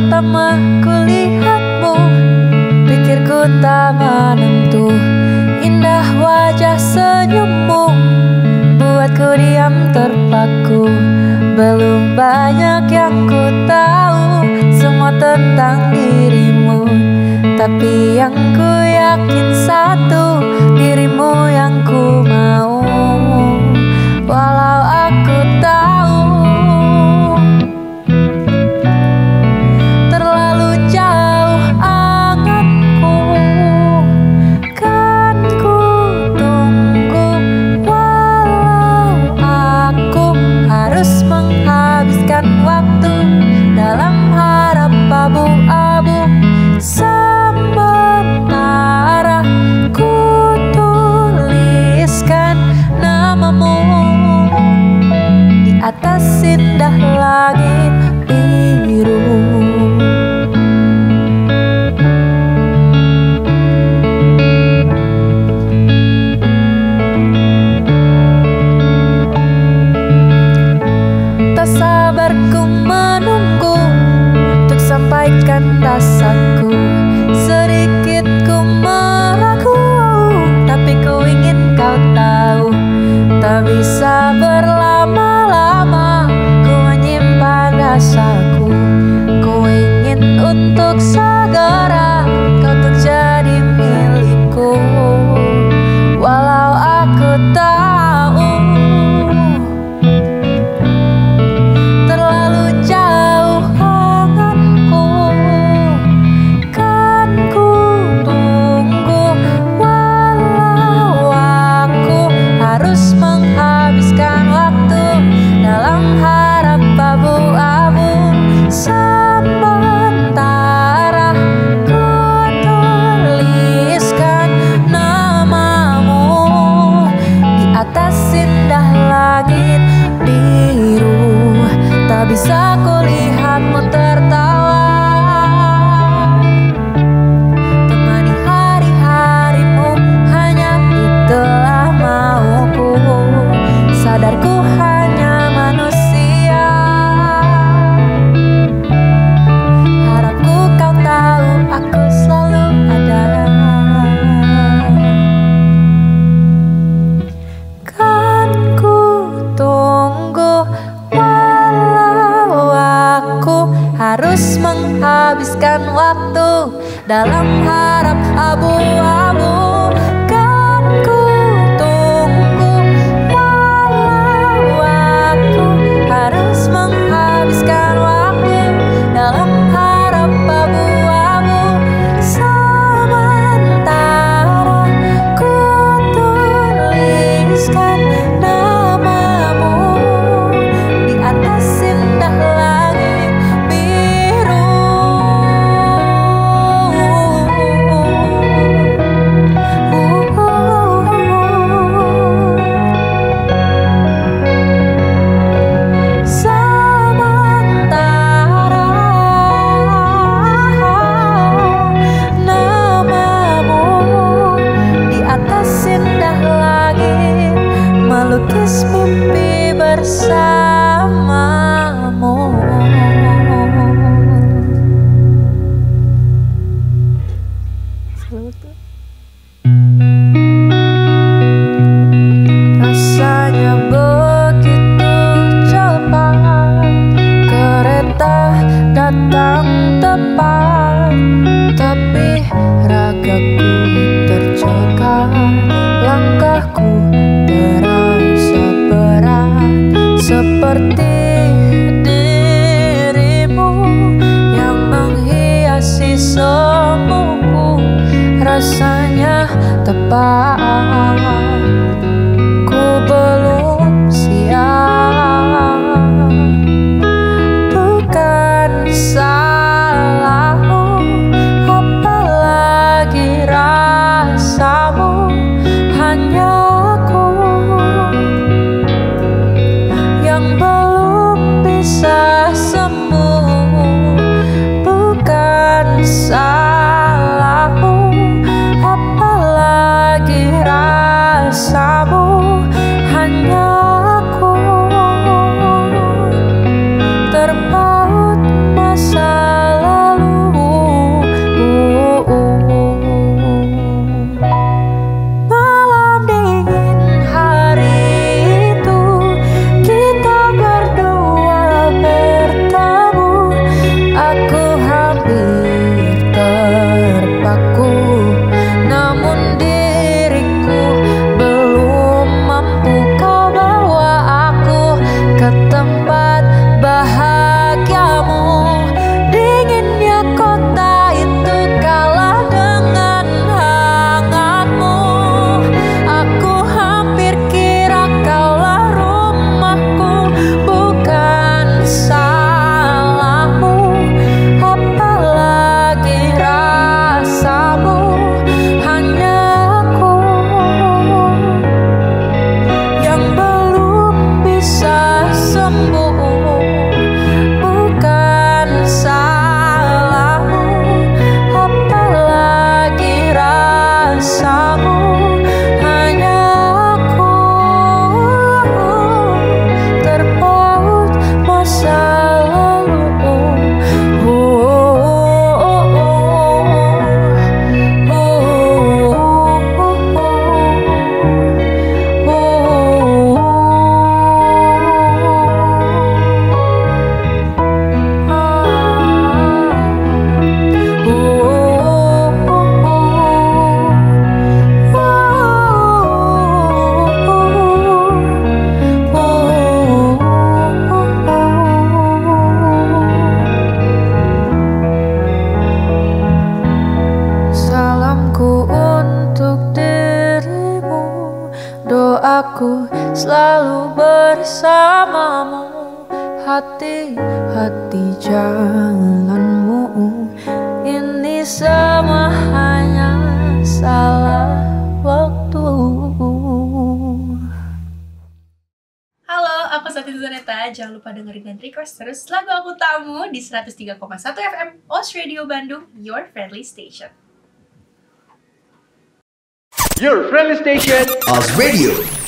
pertama kulihatmu Pikirku tak menentu. Indah wajah senyummu Buatku diam terpaku. Belum banyak yang ku tahu Semua tentang dirimu. Tapi yang ku yakin satu atas indah langit biru. Tak sabar menunggu Untuk sampaikan rasaku Goodbye. Selalu bersamamu Hati-hati jalanmu Ini semua hanya salah waktu Halo, aku Sati Zaneta. Jangan lupa dengerin dan request terus lagu aku tamu di 103,1 FM Os Radio Bandung, your friendly station. Your friendly station, Oz Radio.